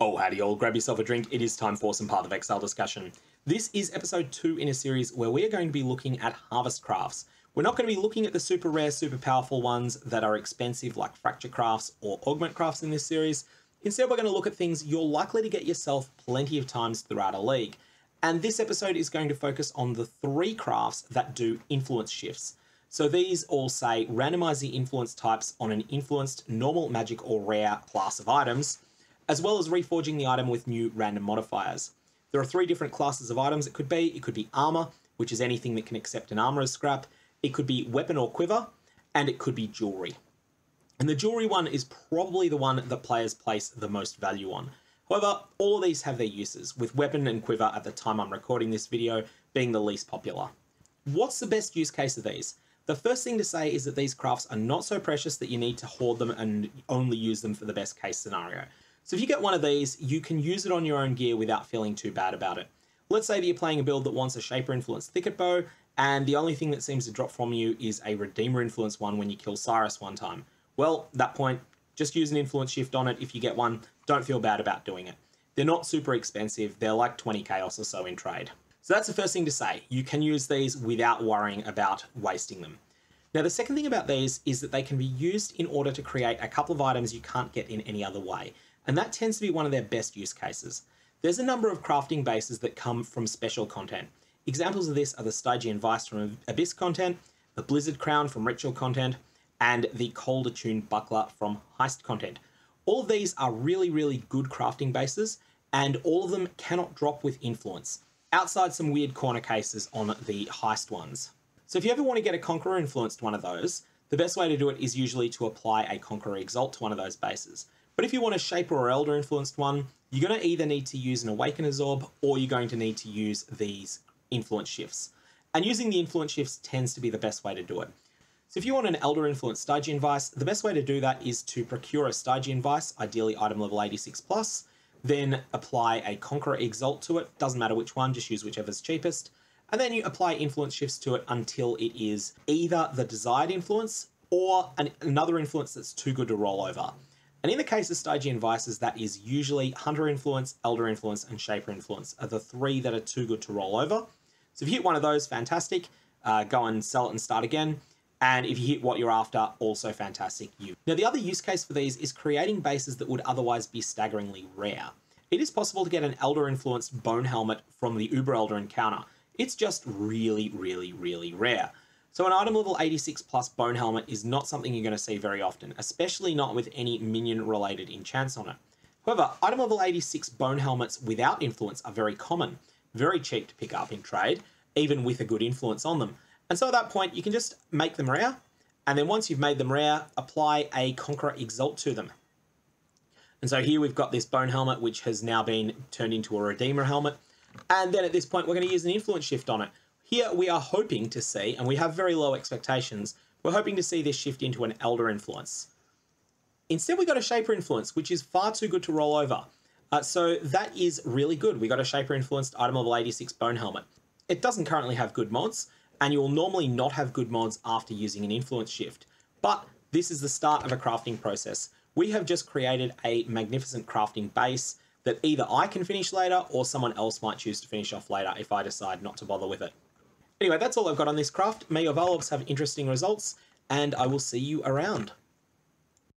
Oh, howdy all, grab yourself a drink. It is time for some Path of Exile discussion. This is episode two in a series where we are going to be looking at harvest crafts. We're not going to be looking at the super rare, super powerful ones that are expensive like fracture crafts or augment crafts in this series. Instead, we're going to look at things you're likely to get yourself plenty of times throughout a league. And this episode is going to focus on the three crafts that do influence shifts. So these all say randomize the influence types on an influenced normal, magic, or rare class of items as well as reforging the item with new random modifiers. There are three different classes of items it could be. It could be armor, which is anything that can accept an Armourer's Scrap. It could be weapon or quiver, and it could be jewelry. And the jewelry one is probably the one that players place the most value on. However, all of these have their uses, with weapon and quiver at the time I'm recording this video being the least popular. What's the best use case of these? The first thing to say is that these crafts are not so precious that you need to hoard them and only use them for the best case scenario. So if you get one of these, you can use it on your own gear without feeling too bad about it. Let's say that you're playing a build that wants a Shaper Influence Thicket Bow, and the only thing that seems to drop from you is a Redeemer Influence one when you kill Sirus one time. Well, that point, just use an Influence Shift on it if you get one. Don't feel bad about doing it. They're not super expensive. They're like 20 chaos or so in trade. So that's the first thing to say. You can use these without worrying about wasting them. Now, the second thing about these is that they can be used in order to create a couple of items you can't get in any other way and that tends to be one of their best use cases. There's a number of crafting bases that come from special content. Examples of this are the Stygian Vise from Abyss content, the Blizzard Crown from Ritual content, and the Cold Attuned Buckler from Heist content. All of these are really, really good crafting bases, and all of them cannot drop with influence, outside some weird corner cases on the Heist ones. So if you ever want to get a Conqueror influenced one of those, the best way to do it is usually to apply a Conqueror Exalt to one of those bases. But if you want a Shaper or Elder influenced one, you're going to either need to use an Awakener's Orb or you're going to need to use these influence shifts. And using the influence shifts tends to be the best way to do it. So if you want an Elder influenced Stygian Vise, the best way to do that is to procure a Stygian Vise, ideally item level 86 plus, then apply a Conqueror Exalt to it, doesn't matter which one, just use whichever's cheapest, and then you apply influence shifts to it until it is either the desired influence or an, another influence that's too good to roll over. And in the case of Stygian Vises, that is usually Hunter Influence, Elder Influence, and Shaper Influence are the three that are too good to roll over. So if you hit one of those, fantastic. Uh, go and sell it and start again. And if you hit what you're after, also fantastic. You. Now, the other use case for these is creating bases that would otherwise be staggeringly rare. It is possible to get an Elder Influenced Bone Helmet from the Uber Elder encounter. It's just really, really, really rare. So an item level 86 plus Bone Helmet is not something you're going to see very often, especially not with any minion related enchants on it. However, item level 86 Bone Helmets without influence are very common, very cheap to pick up in trade, even with a good influence on them. And so at that point, you can just make them rare, and then once you've made them rare, apply a Conqueror Exalt to them. And so here we've got this Bone Helmet, which has now been turned into a Redeemer Helmet. And then at this point, we're going to use an Influence Shift on it, here we are hoping to see, and we have very low expectations, we're hoping to see this shift into an Elder influence. Instead, we got a Shaper influence, which is far too good to roll over. Uh, so that is really good. We got a Shaper influenced item level 86 Bone Helmet. It doesn't currently have good mods, and you will normally not have good mods after using an influence shift. But this is the start of a crafting process. We have just created a magnificent crafting base that either I can finish later or someone else might choose to finish off later if I decide not to bother with it. Anyway, that's all I've got on this craft. May your Varlogs have interesting results, and I will see you around.